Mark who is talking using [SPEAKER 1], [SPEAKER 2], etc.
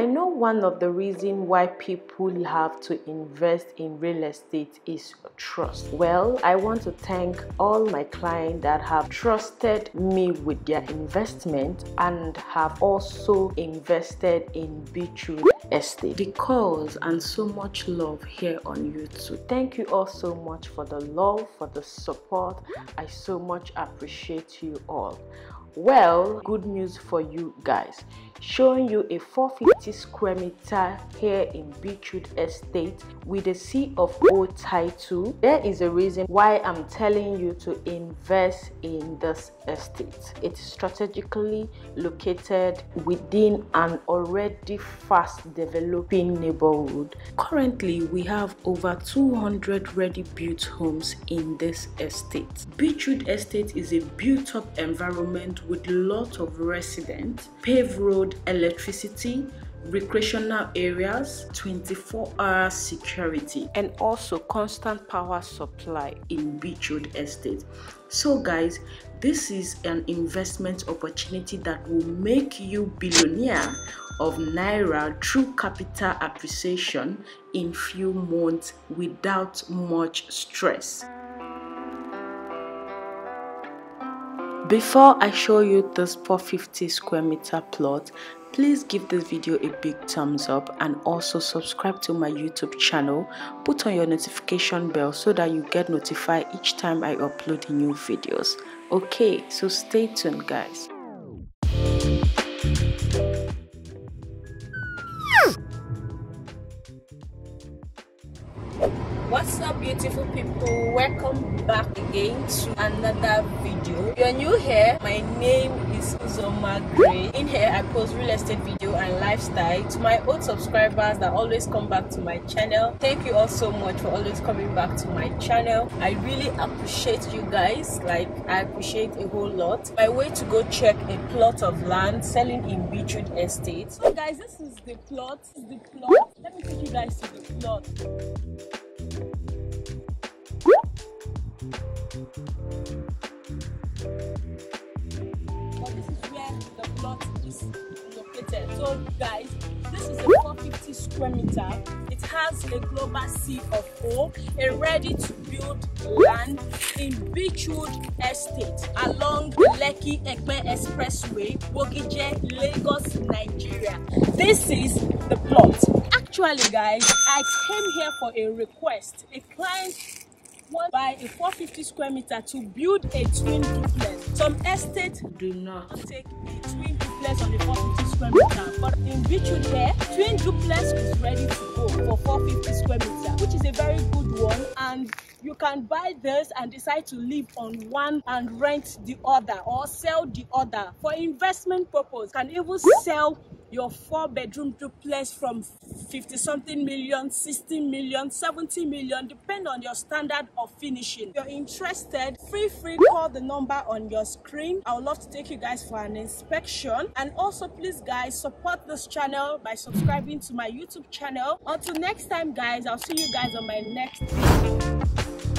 [SPEAKER 1] I know one of the reasons why people have to invest in real estate is trust. Well, I want to thank all my clients that have trusted me with their investment and have also invested in Beechwood Estate because and so much love here on YouTube. Thank you all so much for the love, for the support. I so much appreciate you all. Well, good news for you guys. Showing you a 450 square meter here in Beechwood Estate with a C of O title. There is a reason why I'm telling you to invest in this estate. It's strategically located within an already fast developing neighborhood. Currently, we have over 200 ready built homes in this estate. Beechwood Estate is a built up environment with lot of residents, paved road, electricity, recreational areas, 24 hour security, and also constant power supply in Beechwood Estate. So, guys, this is an investment opportunity that will make you billionaire of naira through capital appreciation in few months without much stress. Before I show you this 450 square meter plot, please give this video a big thumbs up and also subscribe to my YouTube channel. Put on your notification bell so that you get notified each time I upload new videos. Okay, so stay tuned guys. What's up beautiful people? Welcome back again to another video. If you're new here my name is Uzoma Grace. In here I post real estate video and lifestyle to my old subscribers that always come back to my channel. Thank you all so much for always coming back to my channel. I really appreciate you guys. Like I appreciate a whole lot. My way to go check a plot of land selling in Beechwood Estate. So guys this is the plot. This is the plot. Let me take you guys to the plot plot is located. So guys, this is a 450 square meter. It has a global C of O, a ready to build land in Beechwood Estate along the Lekki Ekpe Expressway, Bogije, Lagos, Nigeria. This is the plot. Actually guys, I came here for a request. A client want buy a 450 square meter to build a twin duplex. Some estates do not take a twin duplex on a 450 square meter, but in Beechwood here, twin duplex is ready to go for 450 square meter, which is a very good one and you can buy this and decide to live on one and rent the other or sell the other for investment purpose. Can even sell your four bedroom duplex from 50 something million 60 million 70 million depend on your standard of finishing. If you're interested free free call the number on your screen. I would love to take you guys for an inspection. And also please guys support this channel by subscribing to my youtube channel. Until next time guys i'll see you guys on my next video